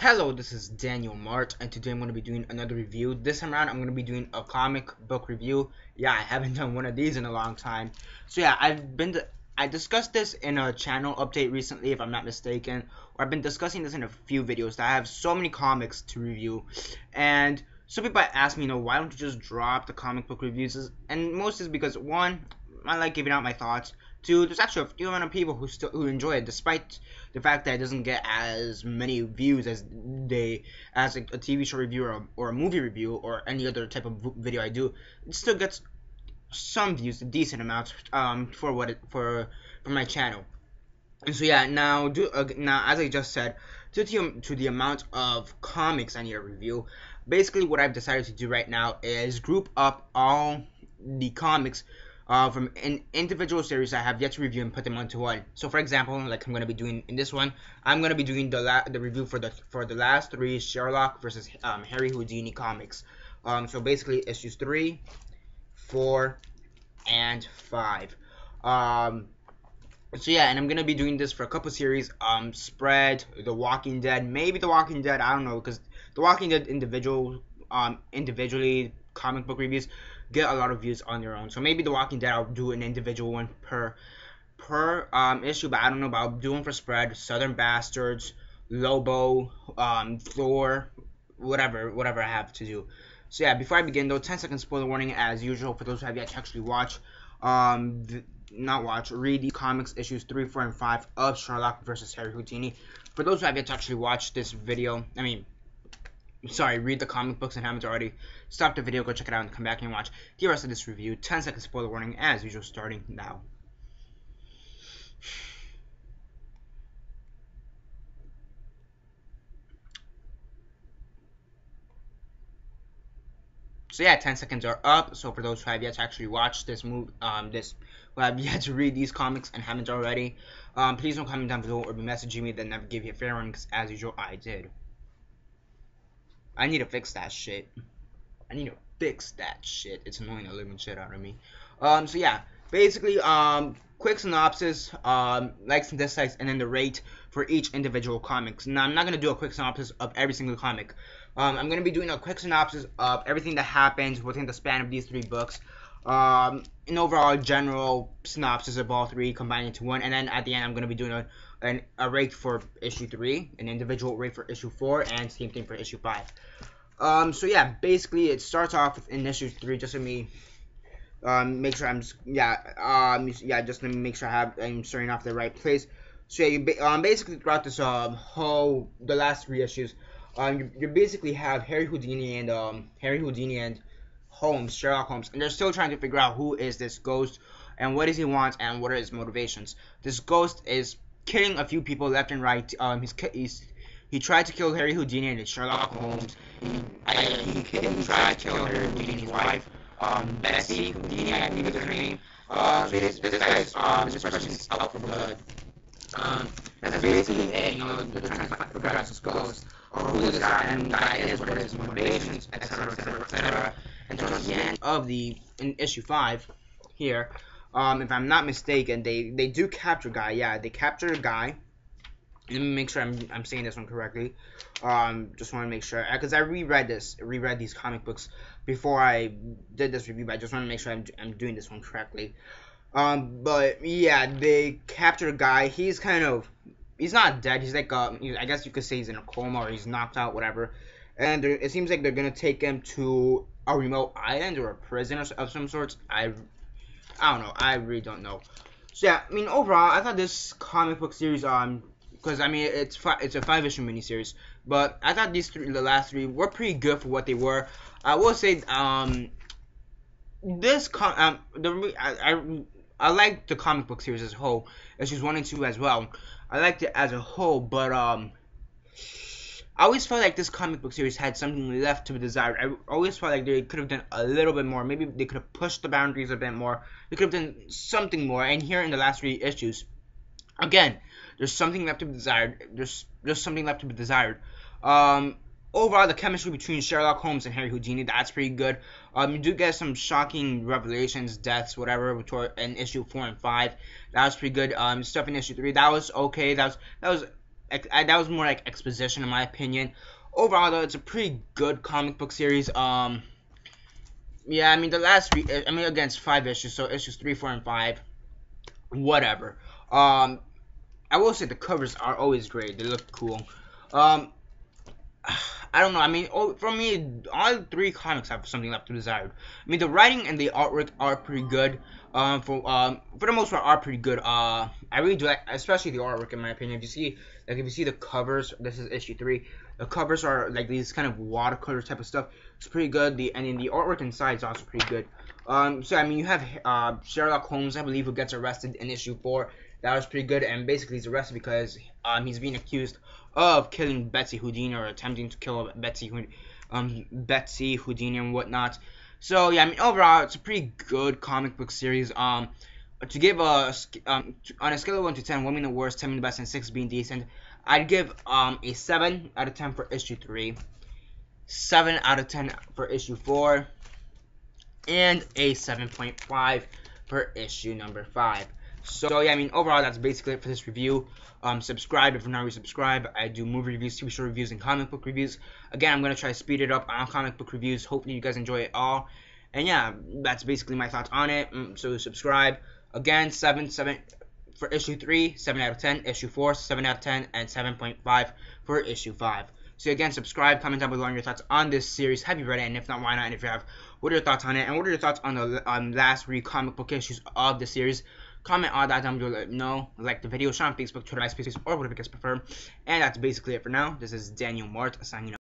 Hello, this is Daniel Mart, and today I'm going to be doing another review. This time around, I'm going to be doing a comic book review. Yeah, I haven't done one of these in a long time. So yeah, I've been I discussed this in a channel update recently, if I'm not mistaken, or I've been discussing this in a few videos. That I have so many comics to review, and some people ask me, you know, why don't you just drop the comic book reviews? And most is because one, I like giving out my thoughts. Two, there's actually a few amount of people who still who enjoy it, despite the fact that it doesn't get as many views as they as a, a TV show review or a, or a movie review or any other type of video I do. It still gets some views, a decent amount, um, for what it, for for my channel. And so yeah, now do uh, now as I just said, to, to the amount of comics I need to review, basically what I've decided to do right now is group up all the comics uh, from an individual series I have yet to review and put them onto one. So, for example, like I'm gonna be doing in this one, I'm gonna be doing the la- the review for the for the last three Sherlock versus um, Harry Houdini comics. Um, so basically, issues three, four, and five. Um, so yeah, and I'm gonna be doing this for a couple series. Um, Spread, The Walking Dead, maybe The Walking Dead. I don't know because The Walking Dead individual, um, individually comic book reviews get a lot of views on your own. So maybe The Walking Dead, I'll do an individual one per per um, issue, but I don't know about doing for spread. Southern Bastards, Lobo, um, Thor, whatever, whatever I have to do. So yeah, before I begin though, 10 second spoiler warning as usual for those who have yet to actually watch, um, not watch, read the comics issues 3, 4, and 5 of Sherlock versus Harry Houdini. For those who have yet to actually watch this video, I mean, sorry, read the comic books and haven't already, stop the video, go check it out, and come back and watch the rest of this review. 10 second spoiler warning, as usual, starting now. So yeah, 10 seconds are up. So for those who have yet to actually watch this move, um, this who have yet to read these comics and haven't already, um, please don't comment down below or be messaging me. Then never give you a fair one, because as usual, I did. I need to fix that shit. I need to fix that shit. It's annoying the living shit out of me. Um, so yeah, basically, um, quick synopsis, um, likes and dislikes, and then the rate for each individual comics. Now, I'm not gonna do a quick synopsis of every single comic. Um, I'm gonna be doing a quick synopsis of everything that happens within the span of these three books. Um, an overall general synopsis of all three combined into one, and then at the end, I'm gonna be doing a an, a rate for issue 3, an individual rate for issue 4, and same thing for issue 5. Um, so yeah, basically it starts off in issue 3, just let me um, make sure I'm, yeah, um, yeah, just me make sure I have, I'm starting off the right place. So yeah, you, um, basically throughout this, um, whole, the last three issues, um, you, you basically have Harry Houdini and, um, Harry Houdini and Holmes, Sherlock Holmes, and they're still trying to figure out who is this ghost, and what does he want, and what are his motivations. This ghost is killing a few people left and right. Um, he's, he's he tried to kill Harry Houdini and Sherlock Holmes. He, I, he, he tried to kill Harry Houdini's wife, um, Bessie Houdini, I think is her name. Uh, so this, this guy's, um, this person's out for blood. Um, that's basically it, you know, the trying to out this ghost, or who this guy, and guy is, what his motivations, etc., etc., etc. And towards the end of the, in issue 5, here, um, if I'm not mistaken, they they do capture guy. Yeah, they capture a guy. Let me make sure I'm I'm saying this one correctly. Um, just want to make sure because I reread this, reread these comic books before I did this review. But I just want to make sure I'm I'm doing this one correctly. Um, but yeah, they capture a guy. He's kind of he's not dead. He's like uh, I guess you could say he's in a coma or he's knocked out, whatever. And it seems like they're gonna take him to a remote island or a prison of some sorts. I I don't know. I really don't know. So yeah, I mean overall, I thought this comic book series um because I mean it's fi- it's a five issue miniseries, but I thought these three the last three were pretty good for what they were. I will say um this com um the I, I I like the comic book series as a whole, issues one and two as well. I liked it as a whole, but um I always felt like this comic book series had something left to be desired. I always felt like they could have done a little bit more. Maybe they could have pushed the boundaries a bit more. They could have done something more. And here in the last three issues, again, there's something left to be desired. There's there's something left to be desired. Um, overall, the chemistry between Sherlock Holmes and Harry Houdini, that's pretty good. Um, you do get some shocking revelations, deaths, whatever, in issue four and five. That was pretty good. Um, stuff in issue three, that was okay. That was that was that was more like exposition in my opinion. Overall, though, it's a pretty good comic book series. Um, yeah, I mean the last three, I mean against five issues, so issues three, four, and five, whatever. Um, I will say the covers are always great. They look cool. Um, I don't know. I mean, oh, for me, all three comics have something left to desire. I mean, the writing and the artwork are pretty good. Um, for um, for the most part, are pretty good. Uh, I really do like, especially the artwork in my opinion. If you see, like, if you see the covers, this is issue three. The covers are like these kind of watercolor type of stuff. It's pretty good. The and then the artwork inside is also pretty good. Um, so I mean, you have uh, Sherlock Holmes, I believe, who gets arrested in issue four. That was pretty good, and basically he's arrested because um, he's being accused of killing Betsy Houdini or attempting to kill Betsy um, Betsy Houdini and whatnot. So yeah, I mean overall it's a pretty good comic book series. Um, to give a um, on a scale of one to ten, one being the worst, ten being the best, and six being decent, I'd give um a seven out of ten for issue three, seven out of ten for issue four, and a seven point five for issue number five. So yeah, I mean overall that's basically it for this review. Um, subscribe if you're not already subscribed. I do movie reviews, TV show reviews, and comic book reviews. Again, I'm gonna try to speed it up on comic book reviews. Hopefully you guys enjoy it all. And yeah, that's basically my thoughts on it. Mm, so subscribe. Again, seven seven for issue three, seven out of ten. Issue four, seven out of ten, and seven point five for issue five. So again, subscribe, comment down below on your thoughts on this series. Have you read it? And if not, why not? And if you have, what are your thoughts on it? And what are your thoughts on the um, last three comic book issues of the series? Comment all that down below. Let me know. Like the video, on Facebook, Twitter, MySpace, or whatever you guys prefer. And that's basically it for now. This is Daniel Mart signing off.